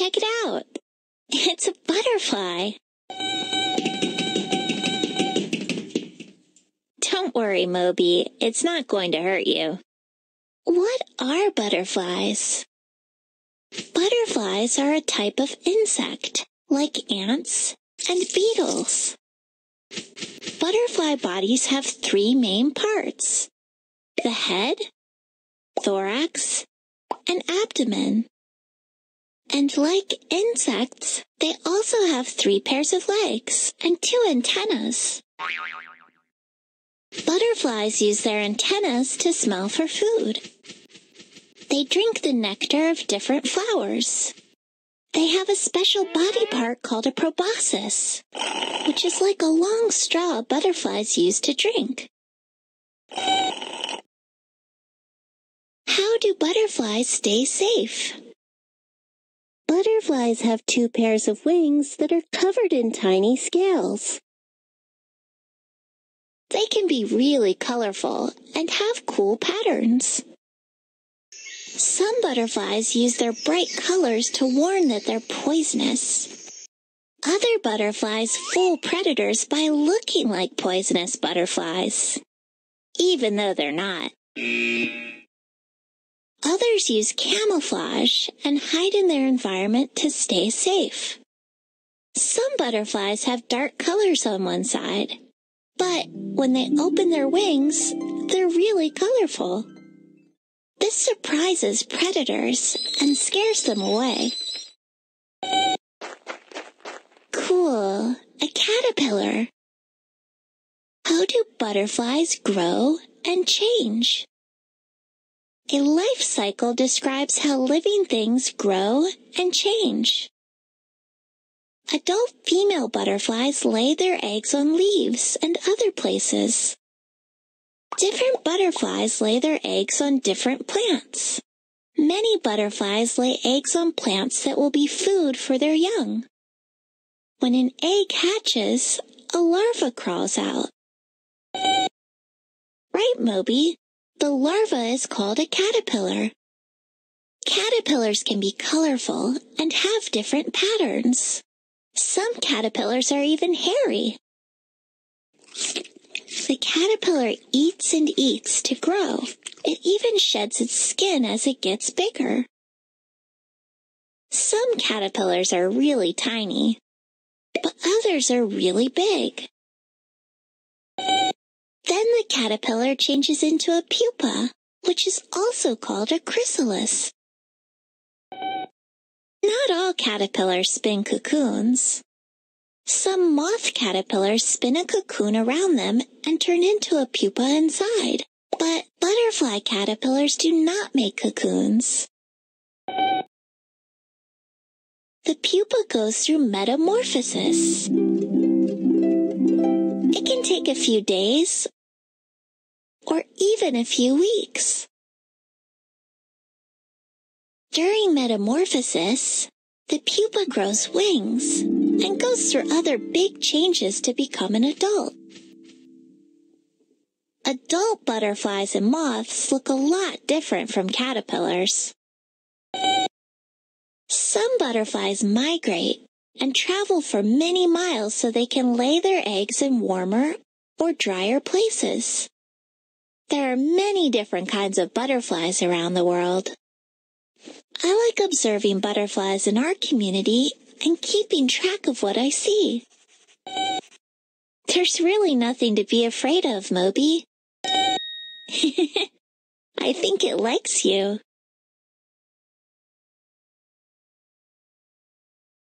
Check it out. It's a butterfly. Don't worry, Moby. It's not going to hurt you. What are butterflies? Butterflies are a type of insect, like ants and beetles. Butterfly bodies have three main parts. The head, thorax, and abdomen. And like insects, they also have three pairs of legs and two antennas. Butterflies use their antennas to smell for food. They drink the nectar of different flowers. They have a special body part called a proboscis, which is like a long straw butterflies use to drink. How do butterflies stay safe? Butterflies have two pairs of wings that are covered in tiny scales. They can be really colorful and have cool patterns. Some butterflies use their bright colors to warn that they're poisonous. Other butterflies fool predators by looking like poisonous butterflies, even though they're not. Others use camouflage and hide in their environment to stay safe. Some butterflies have dark colors on one side, but when they open their wings, they're really colorful. This surprises predators and scares them away. Cool, a caterpillar. How do butterflies grow and change? A life cycle describes how living things grow and change. Adult female butterflies lay their eggs on leaves and other places. Different butterflies lay their eggs on different plants. Many butterflies lay eggs on plants that will be food for their young. When an egg hatches, a larva crawls out. Right, Moby. The larva is called a caterpillar. Caterpillars can be colorful and have different patterns. Some caterpillars are even hairy. The caterpillar eats and eats to grow. It even sheds its skin as it gets bigger. Some caterpillars are really tiny, but others are really big. Then the caterpillar changes into a pupa, which is also called a chrysalis. Not all caterpillars spin cocoons. Some moth caterpillars spin a cocoon around them and turn into a pupa inside. But butterfly caterpillars do not make cocoons. The pupa goes through metamorphosis. It can take a few days or even a few weeks. During metamorphosis, the pupa grows wings and goes through other big changes to become an adult. Adult butterflies and moths look a lot different from caterpillars. Some butterflies migrate and travel for many miles so they can lay their eggs in warmer or drier places. There are many different kinds of butterflies around the world. I like observing butterflies in our community and keeping track of what I see. There's really nothing to be afraid of, Moby. I think it likes you.